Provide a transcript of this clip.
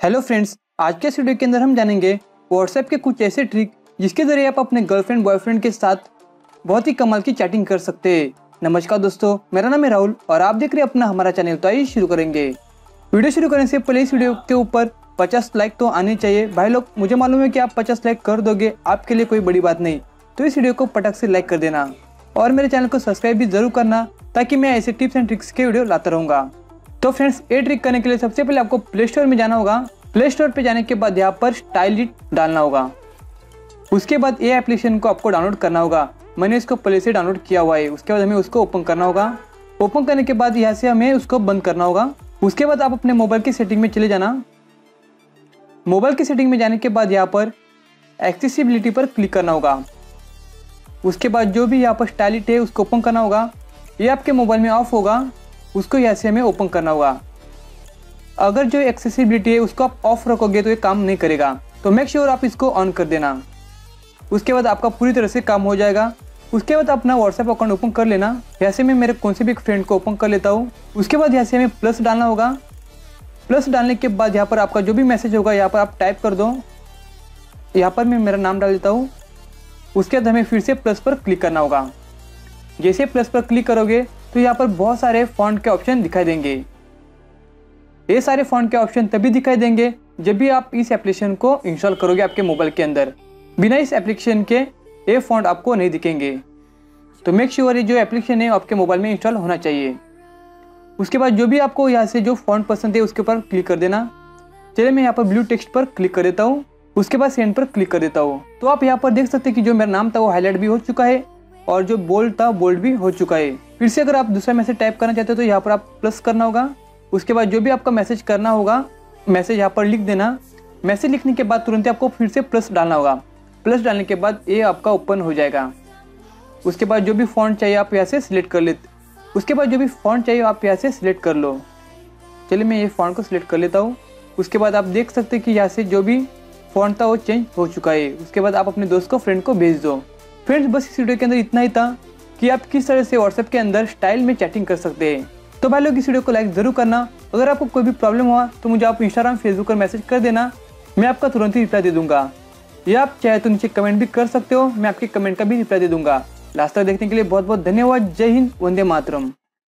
Hello friends आज के video के अंदर हम जानेंगे व्हाट्सएप के कुछ ऐसे ट्रिक जिसके ज़रिए आप अपने गर्लफ्रेंड बॉयफ्रेंड के साथ बहुत ही कमाल की चैटिंग कर सकते हैं। नमस्कार दोस्तों, मेरा नाम है राहुल और आप देख रहे हैं अपना हमारा चैनल तो आइए शुरू करेंगे। वीडियो शुरू करने से पहले इस वीडियो के ऊपर पचास लाइक तो आने चाहिए। भाई लोग, मुझे मालूम है कि आप पचास लाइक कर दोगे, आपके लिए कोई बड़ी बात नहीं। तो इस वीडियो को पटक से लाइक कर देना और मेरे चैनल को सब्सक्राइब भी ज़रूर करना ताकि मैं ऐसे टिप्स एंड ट्रिक्स के वीडियो लाता रहूँगा। तो फ्रेंड्स, ये ट्रिक करने के लिए सबसे पहले आपको प्ले स्टोर में जाना होगा। प्ले स्टोर पे जाने के बाद यहाँ पर स्टाइल डालना होगा। उसके बाद ये एप्लीकेशन को आपको डाउनलोड करना होगा। मैंने इसको पहले से डाउनलोड किया हुआ है। उसके बाद हमें उसको ओपन करना होगा। ओपन करने के बाद यहाँ से हमें उसको बंद करना होगा। उसके बाद आप अपने मोबाइल की सेटिंग में चले जाना। मोबाइल की सेटिंग में जाने के बाद यहाँ पर एक्सेसिबिलिटी पर क्लिक करना होगा। उसके बाद जो भी यहाँ पर स्टाइलिट है, उसको ओपन करना होगा। ये आपके मोबाइल में ऑफ़ होगा। उसको यहाँ से हमें ओपन करना होगा। अगर जो एक्सेसिबिलिटी है उसको आप ऑफ़ रखोगे तो ये काम नहीं करेगा। तो मेक श्योर sure आप इसको ऑन कर देना। उसके बाद आपका पूरी तरह से काम हो जाएगा। उसके बाद अपना व्हाट्सएप अकाउंट ओपन कर लेना। यहाँ से मैं मेरे कौन से भी फ्रेंड को ओपन कर लेता हूँ। उसके बाद यहाँ से हमें प्लस डालना होगा। प्लस डालने के बाद यहाँ पर आपका जो भी मैसेज होगा, यहाँ पर आप टाइप कर दो। यहाँ पर मैं मेरा नाम डाल देता हूँ। उसके बाद हमें फिर से प्लस पर क्लिक करना होगा। जैसे प्लस पर क्लिक करोगे तो यहाँ पर बहुत सारे फॉन्ट के ऑप्शन दिखाई देंगे। ये सारे फॉन्ट के ऑप्शन तभी दिखाई देंगे जब भी आप इस एप्लीकेशन को इंस्टॉल करोगे आपके मोबाइल के अंदर। बिना इस एप्लीकेशन के ये फॉन्ट आपको नहीं दिखेंगे। तो मेक श्योर ये जो एप्लीकेशन है आपके मोबाइल में इंस्टॉल होना चाहिए। उसके बाद जो भी आपको यहाँ से जो फॉन्ट पसंद है, उसके ऊपर क्लिक कर देना। चलिए मैं यहाँ पर ब्लू टेक्स्ट पर क्लिक कर देता हूँ। उसके बाद सेंड पर क्लिक कर देता हूँ। तो आप यहाँ पर देख सकते हैं कि जो मेरा नाम था, वो हाईलाइट भी हो चुका है और जो बोल्ड था बोल्ड भी हो चुका है। फिर से अगर आप दूसरा मैसेज टाइप करना चाहते हो तो यहाँ पर आप प्लस करना होगा। उसके बाद जो भी आपका मैसेज करना होगा मैसेज यहाँ पर लिख देना। मैसेज लिखने के बाद तुरंत आपको फिर से प्लस डालना होगा। प्लस डालने के बाद ये आपका ओपन हो जाएगा। उसके बाद जो भी फॉन्ट चाहिए आप यहाँ से सिलेक्ट कर लेते, उसके बाद जो भी फॉन्ट चाहिए आप यहाँ से सिलेक्ट कर लो। चलिए मैं ये फॉन्ट को सिलेक्ट कर लेता हूँ। उसके बाद आप देख सकते हैं कि यहाँ से जो भी फॉन्ट था वो चेंज हो चुका है। उसके बाद आप अपने दोस्त को फ्रेंड को भेज दो। फ्रेंड्स बस इस वीडियो के अंदर इतना ही था। कि आप किस तरह से व्हाट्सएप के अंदर स्टाइल में चैटिंग कर सकते हैं। तो भाई लोग, इस वीडियो को लाइक ज़रूर करना। अगर आपको कोई भी प्रॉब्लम हुआ तो मुझे आप इंस्टाग्राम फेसबुक पर मैसेज कर देना। मैं आपका तुरंत ही रिप्लाई दे दूँगा। या आप चाहे तो नीचे कमेंट भी कर सकते हो, मैं आपके कमेंट का भी रिप्लाई दे दूँगा। लास्ट तक देखने के लिए बहुत बहुत धन्यवाद। जय हिंद, वंदे मातरम।